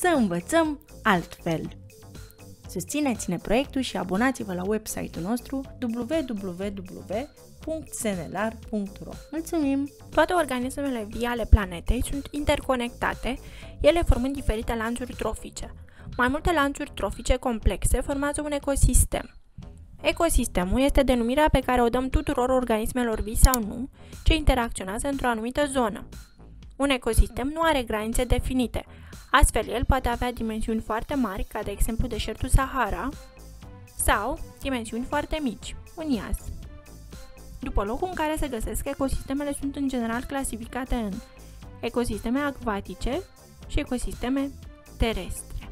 să învățăm altfel. Susțineți-ne proiectul și abonați-vă la website-ul nostru www.senelar.ro Mulțumim! Toate organismele vii ale planetei sunt interconectate, ele formând diferite lanțuri trofice. Mai multe lanțuri trofice complexe formează un ecosistem. Ecosistemul este denumirea pe care o dăm tuturor organismelor vii sau nu ce interacționează într-o anumită zonă. Un ecosistem nu are granițe definite, astfel el poate avea dimensiuni foarte mari, ca de exemplu deșertul Sahara, sau dimensiuni foarte mici, un iaz. După locul în care se găsesc, ecosistemele sunt în general clasificate în ecosisteme acvatice și ecosisteme terestre.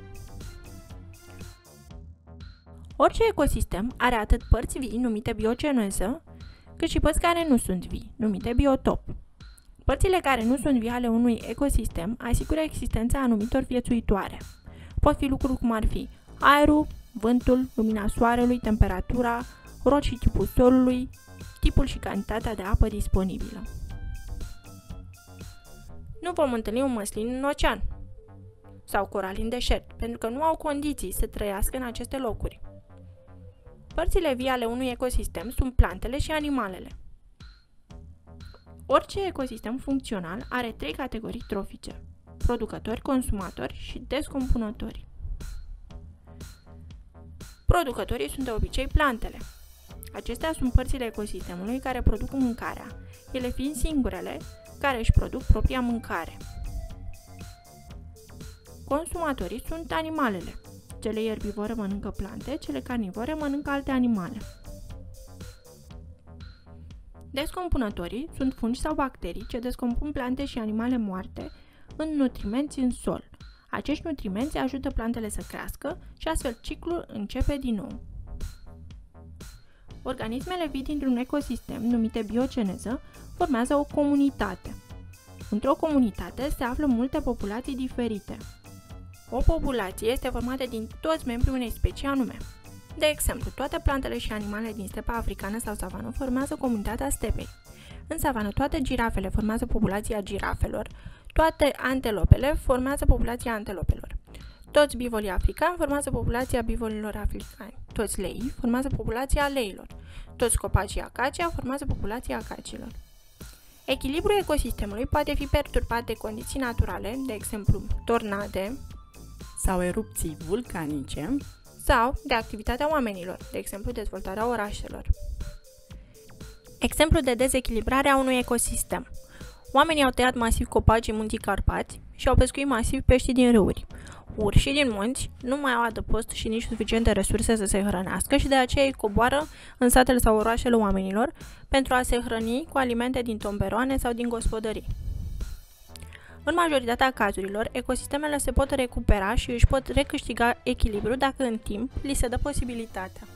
Orice ecosistem are atât părți vii, numite bioceneză, cât și părți care nu sunt vii, numite biotop. Părțile care nu sunt vii ale unui ecosistem asigură existența anumitor viețuitoare. Pot fi lucruri cum ar fi aerul, vântul, lumina soarelui, temperatura, roci și tipul solului, tipul și cantitatea de apă disponibilă. Nu vom întâlni un măslin în ocean sau coral în deșert, pentru că nu au condiții să trăiască în aceste locuri. Părțile vii ale unui ecosistem sunt plantele și animalele. Orice ecosistem funcțional are trei categorii trofice, producători, consumatori și descompunători. Producătorii sunt de obicei plantele. Acestea sunt părțile ecosistemului care produc mâncarea, ele fiind singurele care își produc propria mâncare. Consumatorii sunt animalele. Cele ierbivore mănâncă plante, cele carnivore mănâncă alte animale. Descompunătorii sunt fungi sau bacterii ce descompun plante și animale moarte în nutrimenți în sol. Acești nutrimenți ajută plantele să crească și astfel ciclul începe din nou. Organismele vii dintr-un ecosistem, numite bioceneză, formează o comunitate. Într-o comunitate se află multe populații diferite. O populație este formată din toți membrii unei specii anume. De exemplu, toate plantele și animalele din stepa africană sau savană formează comunitatea stepei. În savană, toate girafele formează populația girafelor, toate antelopele formează populația antelopelor. Toți bivolii africani formează populația bivolilor africani. Toți leii formează populația leilor. Toți copacii acacia formează populația acacilor. Echilibrul ecosistemului poate fi perturbat de condiții naturale, de exemplu tornade sau erupții vulcanice, sau de activitatea oamenilor, de exemplu dezvoltarea orașelor. Exemplu de dezechilibrare a unui ecosistem. Oamenii au tăiat masiv copacii munții Carpați și au pescuit masiv pești din râuri. Urșii din munți nu mai au adăpost și nici suficiente resurse să se hrănească și de aceea îi coboară în satele sau orașele oamenilor pentru a se hrăni cu alimente din tomberoane sau din gospodării. În majoritatea cazurilor, ecosistemele se pot recupera și își pot recâștiga echilibru dacă în timp li se dă posibilitatea.